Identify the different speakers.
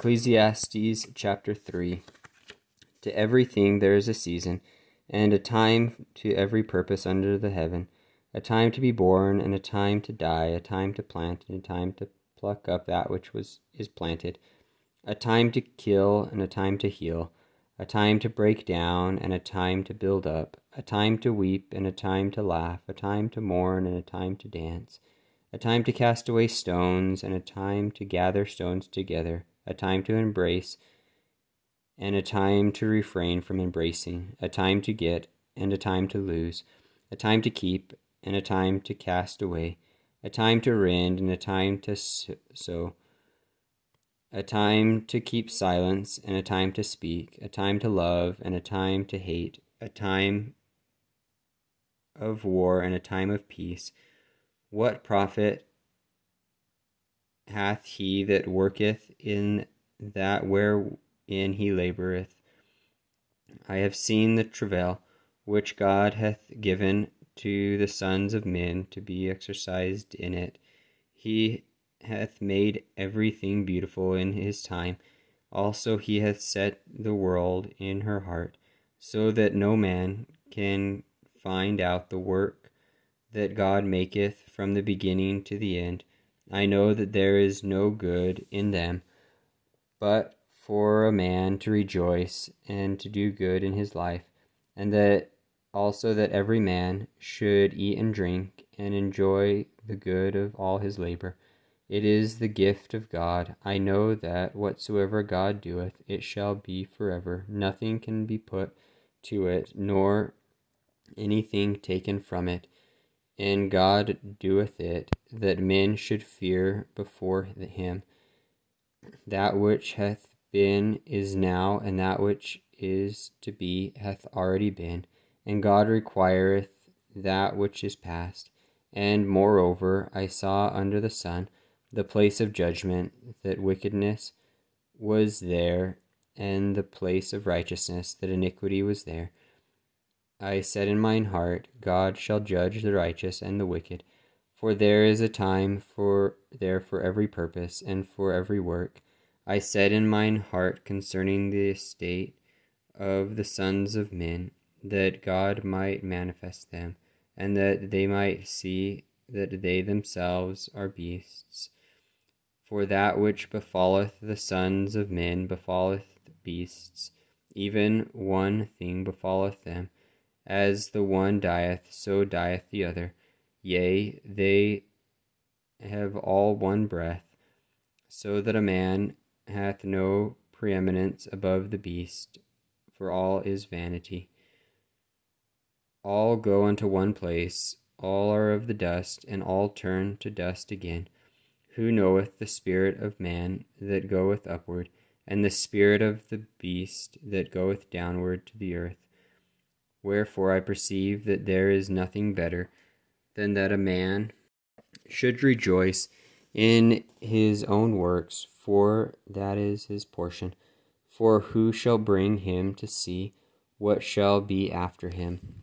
Speaker 1: Ecclesiastes chapter 3 To everything there is a season, and a time to every purpose under the heaven, a time to be born, and a time to die, a time to plant, and a time to pluck up that which was is planted, a time to kill, and a time to heal, a time to break down, and a time to build up, a time to weep, and a time to laugh, a time to mourn, and a time to dance, a time to cast away stones, and a time to gather stones together a time to embrace, and a time to refrain from embracing, a time to get, and a time to lose, a time to keep, and a time to cast away, a time to rend, and a time to sew, a time to keep silence, and a time to speak, a time to love, and a time to hate, a time of war, and a time of peace. What profit hath he that worketh in that wherein he laboureth. I have seen the travail which God hath given to the sons of men to be exercised in it. He hath made everything beautiful in his time. Also, he hath set the world in her heart, so that no man can find out the work that God maketh from the beginning to the end. I know that there is no good in them, but for a man to rejoice and to do good in his life, and that also that every man should eat and drink and enjoy the good of all his labor. It is the gift of God. I know that whatsoever God doeth, it shall be forever. Nothing can be put to it, nor anything taken from it and God doeth it, that men should fear before him. That which hath been is now, and that which is to be hath already been, and God requireth that which is past. And moreover, I saw under the sun the place of judgment, that wickedness was there, and the place of righteousness, that iniquity was there. I said in mine heart, God shall judge the righteous and the wicked, for there is a time for there for every purpose and for every work. I said in mine heart concerning the estate of the sons of men, that God might manifest them, and that they might see that they themselves are beasts. For that which befalleth the sons of men befalleth beasts, even one thing befalleth them as the one dieth, so dieth the other. Yea, they have all one breath, so that a man hath no preeminence above the beast, for all is vanity. All go unto one place, all are of the dust, and all turn to dust again. Who knoweth the spirit of man that goeth upward, and the spirit of the beast that goeth downward to the earth? Wherefore I perceive that there is nothing better than that a man should rejoice in his own works, for that is his portion. For who shall bring him to see what shall be after him?